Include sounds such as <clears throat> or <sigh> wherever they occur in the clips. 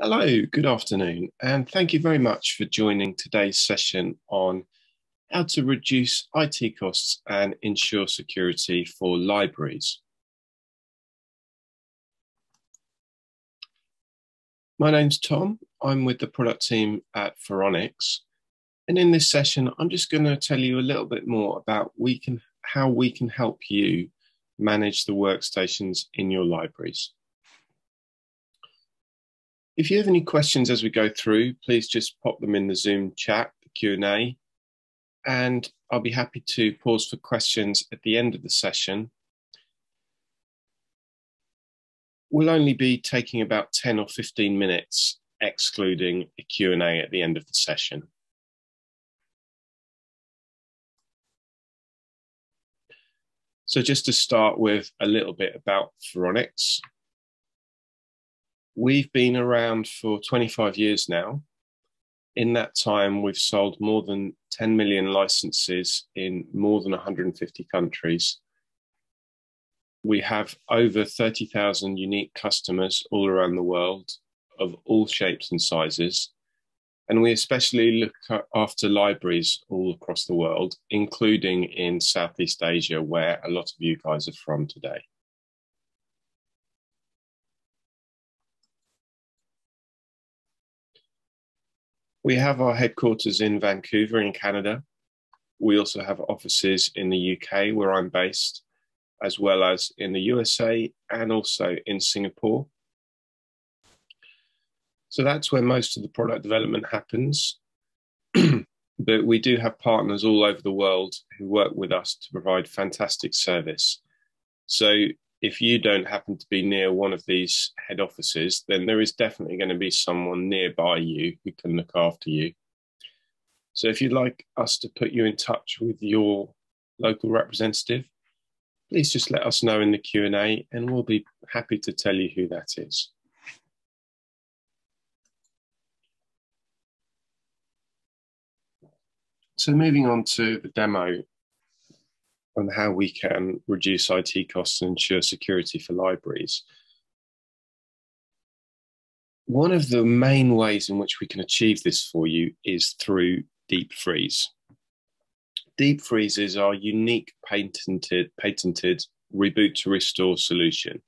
Hello, good afternoon, and thank you very much for joining today's session on how to reduce IT costs and ensure security for libraries. My name's Tom. I'm with the product team at Faronics. And in this session, I'm just going to tell you a little bit more about we can, how we can help you manage the workstations in your libraries. If you have any questions as we go through, please just pop them in the Zoom chat, the Q&A, and I'll be happy to pause for questions at the end of the session. We'll only be taking about 10 or 15 minutes, excluding a Q&A at the end of the session. So just to start with a little bit about Faronics. We've been around for 25 years now. In that time, we've sold more than 10 million licenses in more than 150 countries. We have over 30,000 unique customers all around the world of all shapes and sizes. And we especially look after libraries all across the world, including in Southeast Asia, where a lot of you guys are from today. We have our headquarters in Vancouver, in Canada. We also have offices in the UK, where I'm based, as well as in the USA and also in Singapore. So that's where most of the product development happens. <clears throat> but we do have partners all over the world who work with us to provide fantastic service. So if you don't happen to be near one of these head offices, then there is definitely going to be someone nearby you who can look after you. So if you'd like us to put you in touch with your local representative, please just let us know in the Q&A and we'll be happy to tell you who that is. So moving on to the demo on how we can reduce IT costs and ensure security for libraries. One of the main ways in which we can achieve this for you is through Deep Freeze. Deep Freeze is our unique patented, patented reboot to restore solution.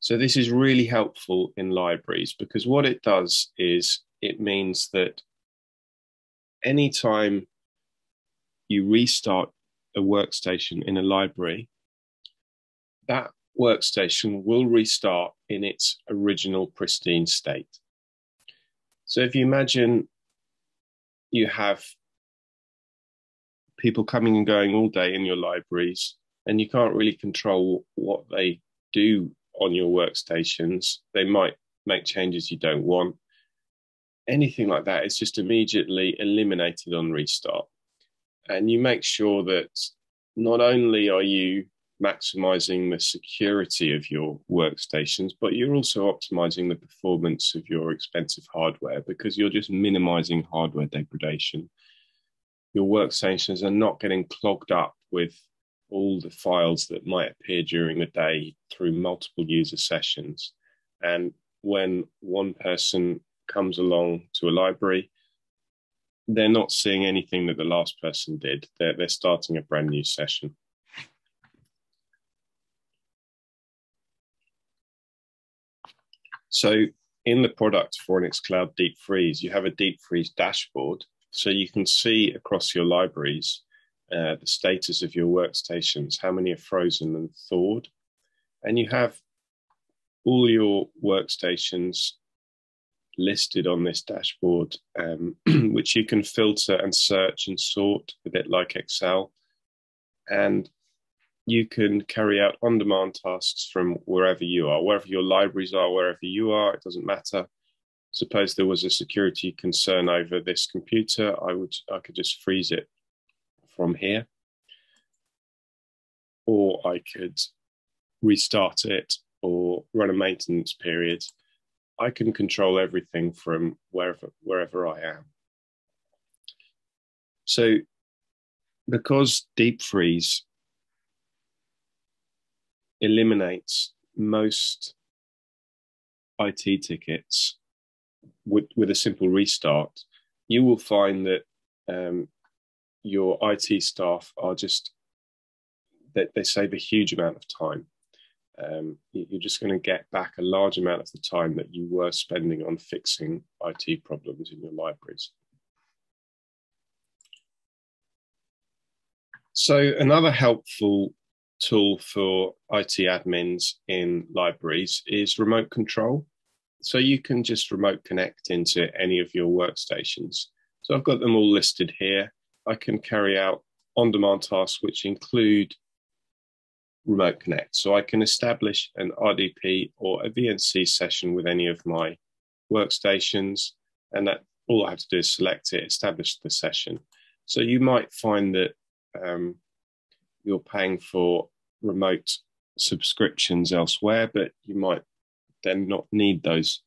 So this is really helpful in libraries because what it does is it means that anytime you restart a workstation in a library, that workstation will restart in its original pristine state. So if you imagine you have people coming and going all day in your libraries, and you can't really control what they do on your workstations, they might make changes you don't want. Anything like that is just immediately eliminated on restart and you make sure that not only are you maximizing the security of your workstations, but you're also optimizing the performance of your expensive hardware because you're just minimizing hardware degradation. Your workstations are not getting clogged up with all the files that might appear during the day through multiple user sessions. And when one person comes along to a library, they're not seeing anything that the last person did. They're, they're starting a brand new session. So in the product Faronics Cloud Deep Freeze, you have a Deep Freeze dashboard. So you can see across your libraries uh, the status of your workstations, how many are frozen and thawed. And you have all your workstations listed on this dashboard, um, <clears throat> which you can filter and search and sort a bit like Excel. And you can carry out on demand tasks from wherever you are, wherever your libraries are, wherever you are, it doesn't matter. Suppose there was a security concern over this computer, I would I could just freeze it from here. Or I could restart it or run a maintenance period I can control everything from wherever wherever I am. So because deep freeze eliminates most IT tickets with, with a simple restart, you will find that um, your IT staff are just that they, they save a huge amount of time. Um, you're just going to get back a large amount of the time that you were spending on fixing IT problems in your libraries. So another helpful tool for IT admins in libraries is remote control. So you can just remote connect into any of your workstations. So I've got them all listed here. I can carry out on-demand tasks which include remote connect. So I can establish an RDP or a VNC session with any of my workstations, and that all I have to do is select it, establish the session. So you might find that um, you're paying for remote subscriptions elsewhere, but you might then not need those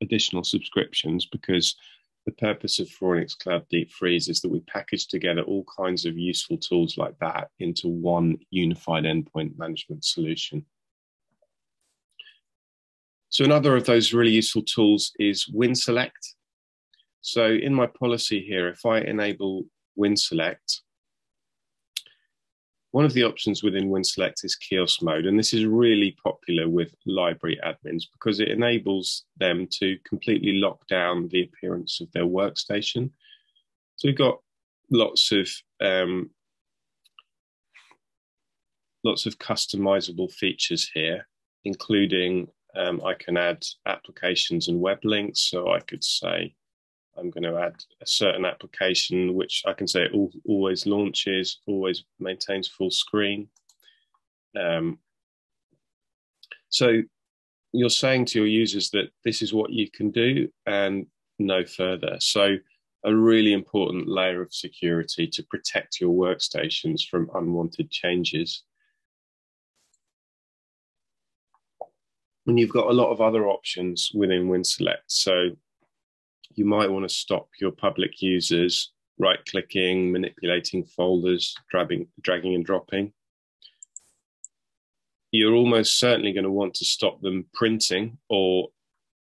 additional subscriptions because the purpose of Faronics Cloud Deep Freeze is that we package together all kinds of useful tools like that into one unified endpoint management solution. So another of those really useful tools is WinSelect. So in my policy here, if I enable WinSelect, one of the options within WinSelect is kiosk mode, and this is really popular with library admins because it enables them to completely lock down the appearance of their workstation. So we've got lots of um, lots of customizable features here, including um, I can add applications and web links. So I could say I'm going to add a certain application, which I can say always launches, always maintains full screen. Um, so you're saying to your users that this is what you can do and no further. So a really important layer of security to protect your workstations from unwanted changes. And you've got a lot of other options within WinSelect. So you might want to stop your public users right clicking, manipulating folders, dragging, dragging and dropping. You're almost certainly going to want to stop them printing, or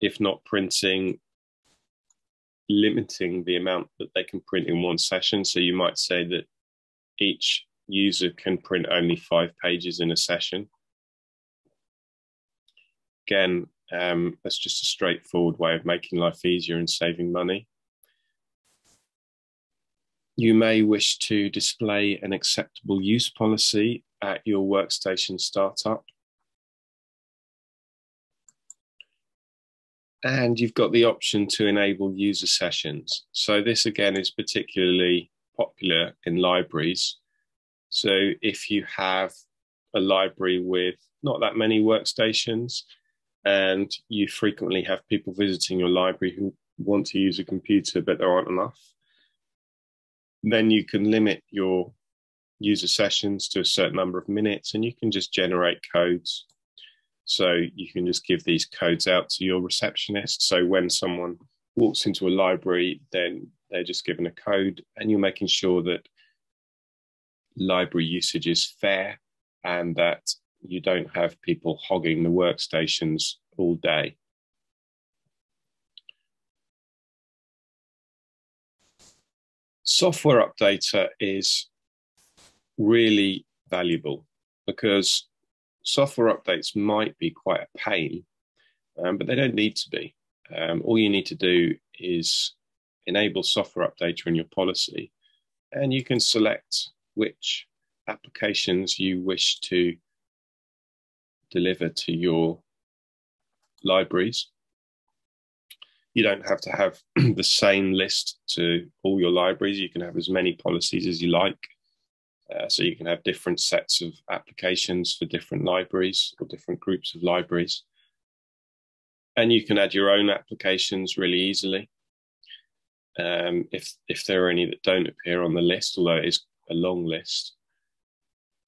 if not printing, limiting the amount that they can print in one session. So you might say that each user can print only five pages in a session. Again, um, that's just a straightforward way of making life easier and saving money. You may wish to display an acceptable use policy at your workstation startup. And you've got the option to enable user sessions. So this again is particularly popular in libraries. So if you have a library with not that many workstations, and you frequently have people visiting your library who want to use a computer but there aren't enough, then you can limit your user sessions to a certain number of minutes and you can just generate codes. So you can just give these codes out to your receptionist. So when someone walks into a library, then they're just given a code and you're making sure that library usage is fair and that you don't have people hogging the workstations all day. Software Updater is really valuable because software updates might be quite a pain, um, but they don't need to be. Um, all you need to do is enable software updater in your policy, and you can select which applications you wish to deliver to your libraries. You don't have to have <clears throat> the same list to all your libraries. You can have as many policies as you like. Uh, so you can have different sets of applications for different libraries or different groups of libraries. And you can add your own applications really easily. Um, if, if there are any that don't appear on the list, although it is a long list.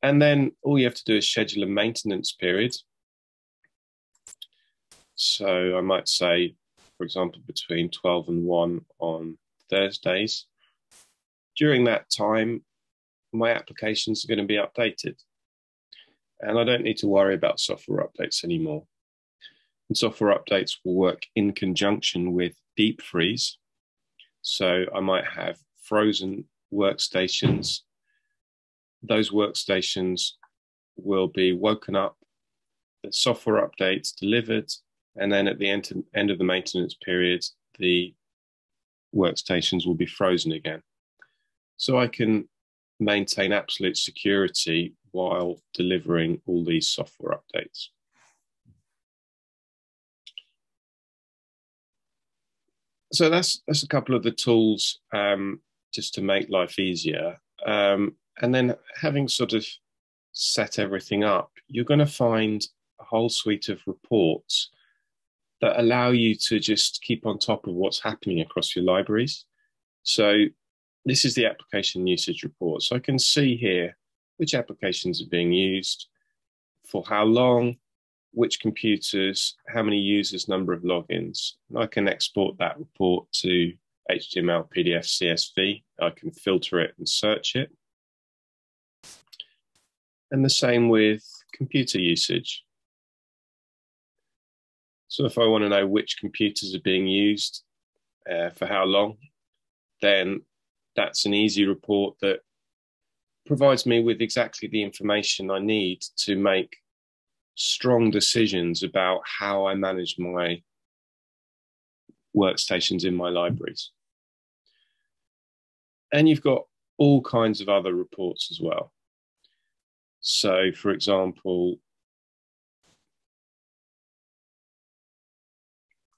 And then all you have to do is schedule a maintenance period. So I might say, for example, between 12 and 1 on Thursdays. During that time, my applications are going to be updated. And I don't need to worry about software updates anymore. And software updates will work in conjunction with deep freeze. So I might have frozen workstations. Those workstations will be woken up, the software updates delivered, and then at the end, end of the maintenance period, the workstations will be frozen again. So I can maintain absolute security while delivering all these software updates. So that's that's a couple of the tools um, just to make life easier. Um, and then having sort of set everything up, you're going to find a whole suite of reports that allow you to just keep on top of what's happening across your libraries. So this is the application usage report. So I can see here which applications are being used, for how long, which computers, how many users, number of logins. And I can export that report to HTML, PDF, CSV. I can filter it and search it. And the same with computer usage. So if I want to know which computers are being used uh, for how long, then that's an easy report that provides me with exactly the information I need to make strong decisions about how I manage my workstations in my libraries. And you've got all kinds of other reports as well. So, for example,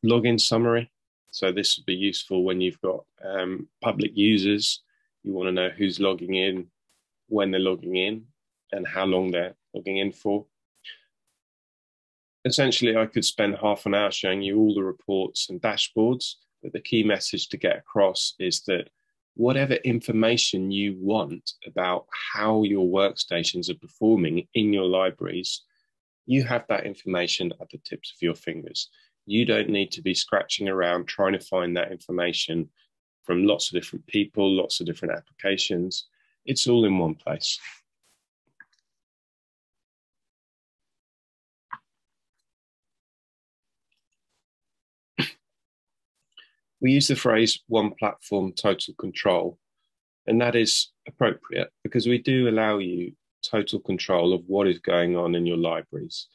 login summary. So, this would be useful when you've got um, public users. You want to know who's logging in, when they're logging in, and how long they're logging in for essentially I could spend half an hour showing you all the reports and dashboards, but the key message to get across is that whatever information you want about how your workstations are performing in your libraries, you have that information at the tips of your fingers. You don't need to be scratching around trying to find that information from lots of different people, lots of different applications. It's all in one place. We use the phrase one platform total control, and that is appropriate because we do allow you total control of what is going on in your libraries.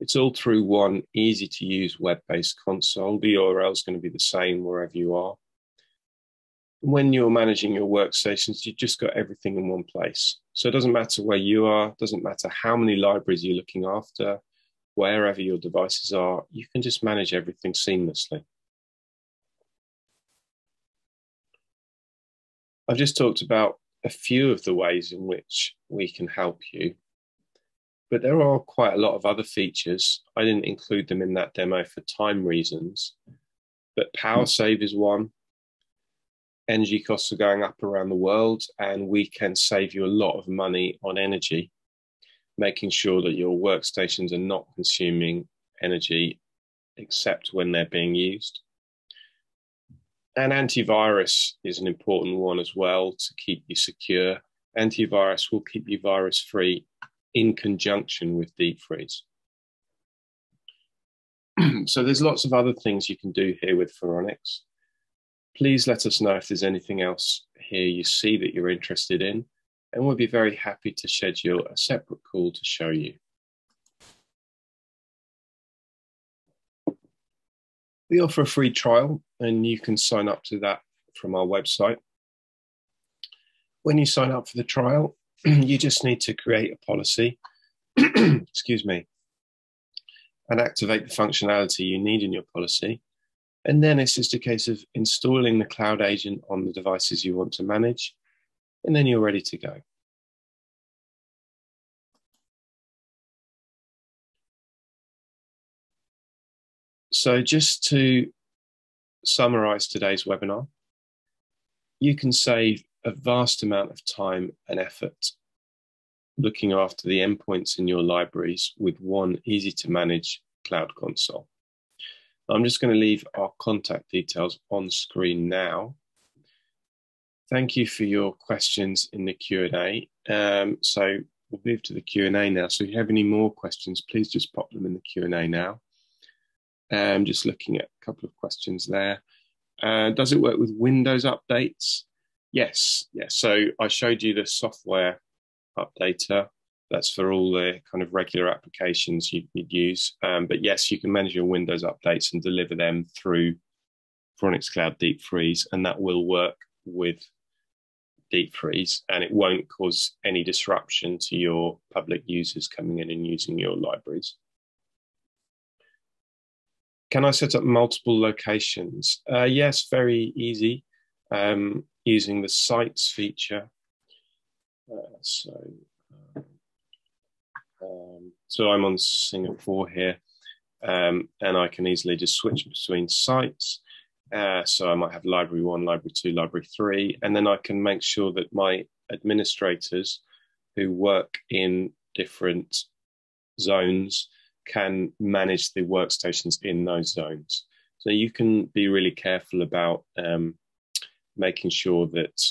It's all through one easy to use web based console. The URL is going to be the same wherever you are. When you're managing your workstations, you've just got everything in one place. So it doesn't matter where you are, doesn't matter how many libraries you're looking after, wherever your devices are, you can just manage everything seamlessly. I've just talked about a few of the ways in which we can help you, but there are quite a lot of other features. I didn't include them in that demo for time reasons, but power hmm. save is one. Energy costs are going up around the world, and we can save you a lot of money on energy, making sure that your workstations are not consuming energy except when they're being used. And antivirus is an important one as well to keep you secure. Antivirus will keep you virus free in conjunction with deep freeze. <clears throat> so there's lots of other things you can do here with Faronics. Please let us know if there's anything else here you see that you're interested in, and we'll be very happy to schedule a separate call to show you. We offer a free trial, and you can sign up to that from our website. When you sign up for the trial, <clears throat> you just need to create a policy, <clears throat> excuse me, and activate the functionality you need in your policy. And then it's just a case of installing the cloud agent on the devices you want to manage, and then you're ready to go. So, just to summarize today's webinar, you can save a vast amount of time and effort looking after the endpoints in your libraries with one easy to manage cloud console. I'm just going to leave our contact details on screen now. Thank you for your questions in the Q&A. Um, so we'll move to the Q&A now. So if you have any more questions, please just pop them in the Q&A now. I'm um, just looking at a couple of questions there. Uh, does it work with Windows updates? Yes, yes. So I showed you the software updater. That's for all the kind of regular applications you, would use. Um, but yes, you can manage your Windows updates and deliver them through Faronics Cloud Deep Freeze, and that will work with Deep Freeze, and it won't cause any disruption to your public users coming in and using your libraries. Can I set up multiple locations? Uh, yes, very easy um, using the sites feature. Uh, so, um, so I'm on Singapore here, um, and I can easily just switch between sites. Uh, so I might have library one, library two, library three, and then I can make sure that my administrators who work in different zones can manage the workstations in those zones. So you can be really careful about um, making sure that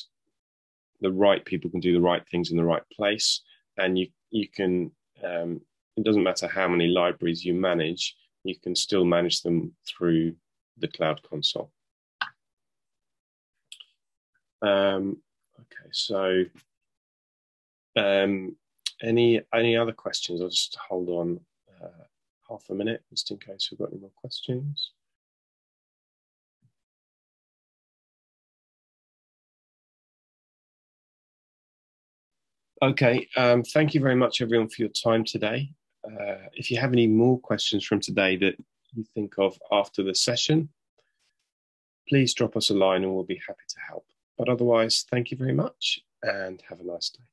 the right people can do the right things in the right place, and you you can. Um, it doesn't matter how many libraries you manage, you can still manage them through the Cloud Console. Um, okay, so um, any any other questions? I'll just hold on half a minute just in case we've got any more questions. Okay, um, thank you very much everyone for your time today. Uh, if you have any more questions from today that you think of after the session, please drop us a line and we'll be happy to help. But otherwise, thank you very much and have a nice day.